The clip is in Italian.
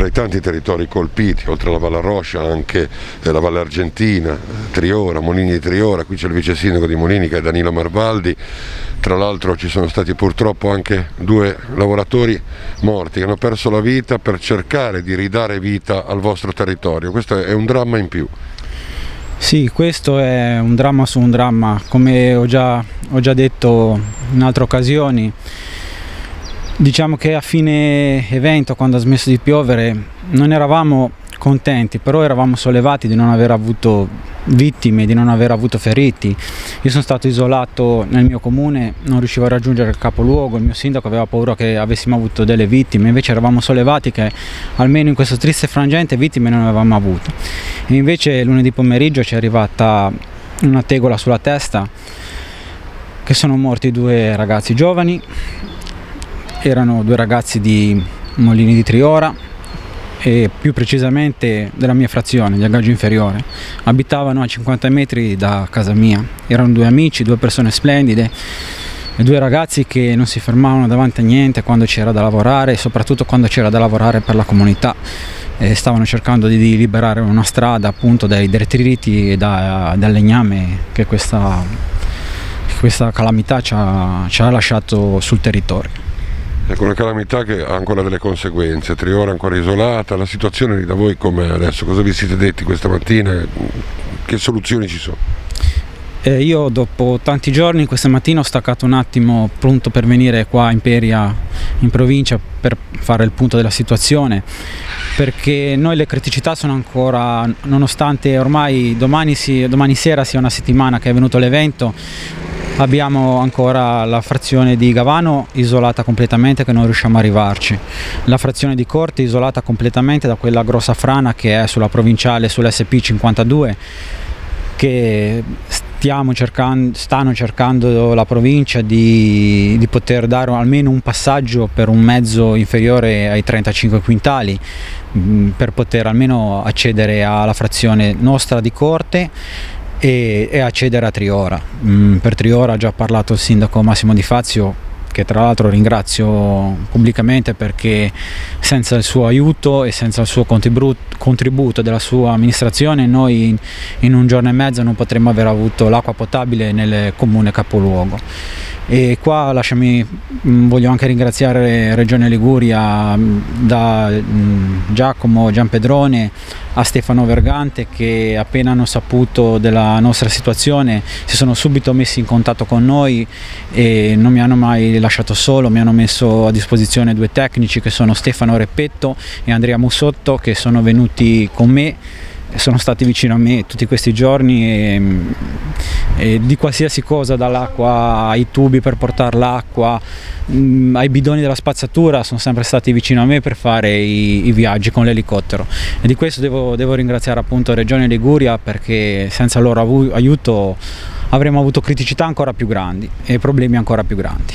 tra i tanti territori colpiti, oltre alla Valle Roscia anche eh, la Valle Argentina, Triora, Molini di Triora, qui c'è il vice sindaco di Molini che è Danilo Marvaldi, tra l'altro ci sono stati purtroppo anche due lavoratori morti che hanno perso la vita per cercare di ridare vita al vostro territorio, questo è un dramma in più. Sì, questo è un dramma su un dramma, come ho già, ho già detto in altre occasioni. Diciamo che a fine evento, quando ha smesso di piovere, non eravamo contenti, però eravamo sollevati di non aver avuto vittime, di non aver avuto feriti. Io sono stato isolato nel mio comune, non riuscivo a raggiungere il capoluogo, il mio sindaco aveva paura che avessimo avuto delle vittime, invece eravamo sollevati che almeno in questo triste frangente vittime non avevamo avuto. E invece lunedì pomeriggio ci è arrivata una tegola sulla testa che sono morti due ragazzi giovani erano due ragazzi di Molini di Triora e più precisamente della mia frazione, di Agaggio Inferiore. Abitavano a 50 metri da casa mia, erano due amici, due persone splendide due ragazzi che non si fermavano davanti a niente quando c'era da lavorare e soprattutto quando c'era da lavorare per la comunità. E stavano cercando di liberare una strada appunto dai detriti e da, dal legname che questa, questa calamità ci ha, ci ha lasciato sul territorio. Ecco, una calamità che ha ancora delle conseguenze, Triora ancora isolata, la situazione da voi com'è adesso? Cosa vi siete detti questa mattina? Che soluzioni ci sono? Eh, io dopo tanti giorni questa mattina ho staccato un attimo pronto per venire qua in Peria in provincia per fare il punto della situazione perché noi le criticità sono ancora nonostante ormai domani, si, domani sera sia una settimana che è venuto l'evento abbiamo ancora la frazione di Gavano isolata completamente che non riusciamo a arrivarci, la frazione di Corti isolata completamente da quella grossa frana che è sulla provinciale sull'SP 52 che cercando, stanno cercando la provincia di, di, poter dare almeno un passaggio per un mezzo inferiore ai 35 quintali mm, per poter almeno accedere alla frazione nostra di Corte e, e accedere a Triora. Mm, per Triora ha già parlato il sindaco Massimo Di Fazio che tra l'altro ringrazio pubblicamente perché senza il suo aiuto e senza il suo contributo della sua amministrazione noi in, un giorno e mezzo non potremmo aver avuto l'acqua potabile nel comune capoluogo e qua lasciami, mm, voglio anche ringraziare Regione Liguria mm, da mm, Giacomo Giampedrone a Stefano Vergante che appena hanno saputo della nostra situazione si sono subito messi in contatto con noi e non mi hanno mai lasciato solo, mi hanno messo a disposizione due tecnici che sono Stefano Reppetto e Andrea Mussotto che sono venuti con me sono stati vicino a me tutti questi giorni e, e di qualsiasi cosa, dall'acqua ai tubi per portare l'acqua, mm, ai bidoni della spazzatura, sono sempre stati vicino a me per fare i, i viaggi con l'elicottero e di questo devo, devo ringraziare appunto Regione Liguria perché senza il loro aiuto avremmo avuto criticità ancora più grandi e problemi ancora più grandi.